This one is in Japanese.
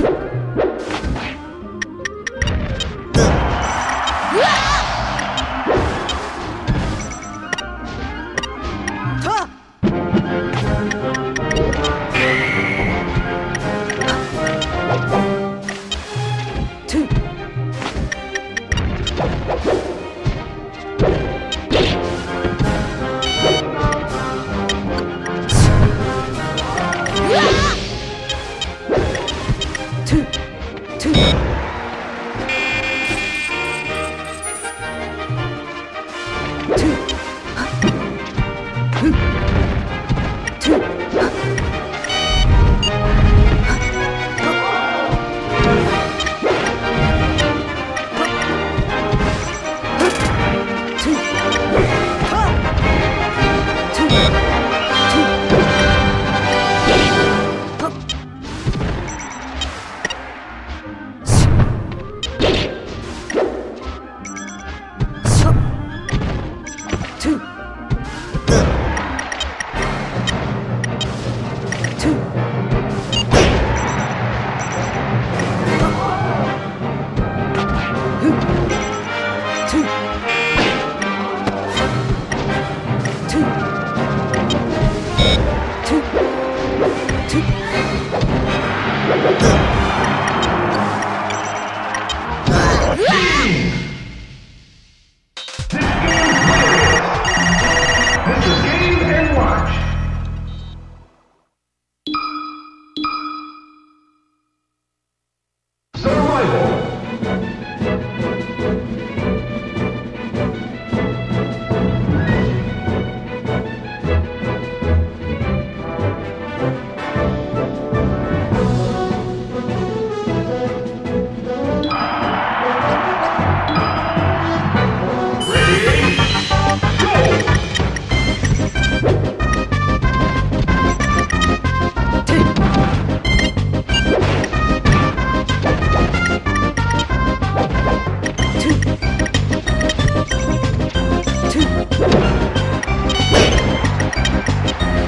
Two. Soup.